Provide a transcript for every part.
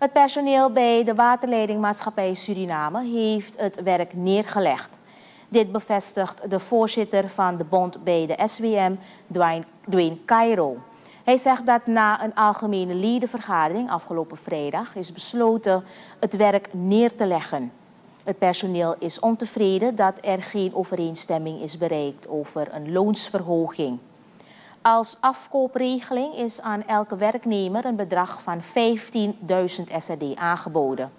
Het personeel bij de waterleidingmaatschappij Suriname heeft het werk neergelegd. Dit bevestigt de voorzitter van de bond bij de SWM, Dwayne, Dwayne Cairo. Hij zegt dat na een algemene ledenvergadering afgelopen vrijdag is besloten het werk neer te leggen. Het personeel is ontevreden dat er geen overeenstemming is bereikt over een loonsverhoging. Als afkoopregeling is aan elke werknemer een bedrag van 15.000 SRD aangeboden.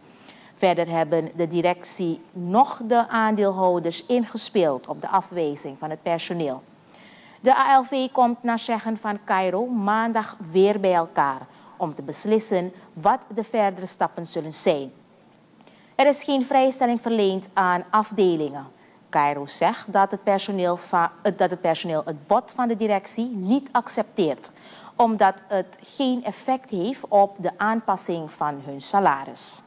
Verder hebben de directie nog de aandeelhouders ingespeeld op de afwijzing van het personeel. De ALV komt naar zeggen van Cairo maandag weer bij elkaar om te beslissen wat de verdere stappen zullen zijn. Er is geen vrijstelling verleend aan afdelingen. Cairo zegt dat het, personeel dat het personeel het bod van de directie niet accepteert, omdat het geen effect heeft op de aanpassing van hun salaris.